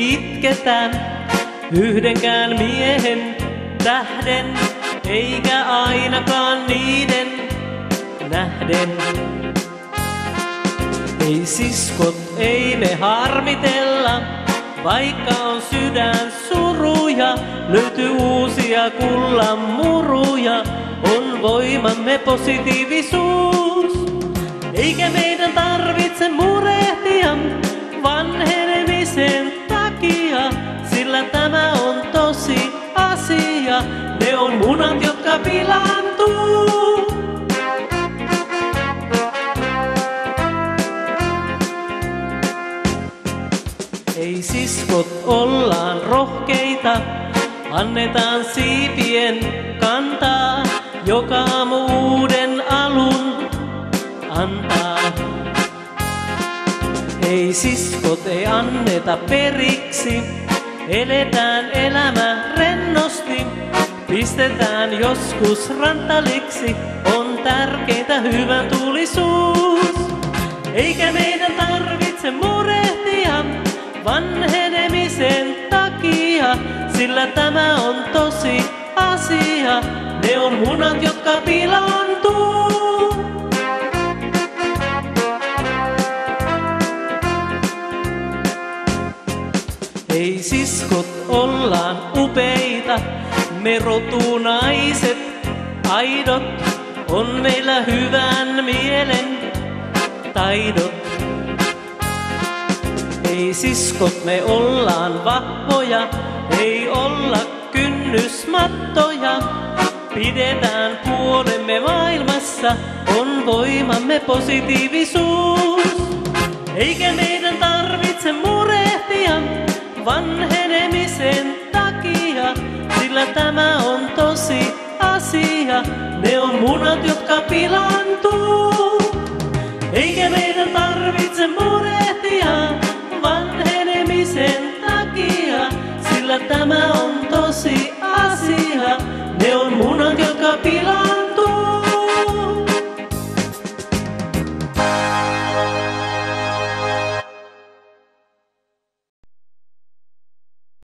itketä yhdenkään miehen tähden, eikä ainakaan niiden nähden. Ei siskot, ei me harmitella, vaikka on sydän suruja, löytyy uusia kullan muruja, on voimamme positiivisuus. Munat, jotka pilaantuu. Ei siskot, ollaan rohkeita, annetaan siipien kantaa, joka aamu uuden alun antaa. Ei siskot, ei anneta periksi, eletään elämä rennosti. Pistetään joskus rantaliksi, on tärkeintä hyvän tulisuus. Eikä meidän tarvitse murehtia vanhenemisen takia, sillä tämä on tosi asia. Ne on munat, jotka pilaantuu. Ei siskot, ollaan upeita, me rotunaiset, aidot, on meillä hyvän mielen taidot. Ei siskot, me ollaan vahvoja, ei olla kynnysmattoja. Pidetään puolemme maailmassa, on voimamme positiivisuus. Eikä meidän tarvitse murehtia vanhenemisen asia. Ne on munat, jotka pilaantuu. Eikä meidän tarvitse murehtia vanhenemisen takia, sillä tämä on tosi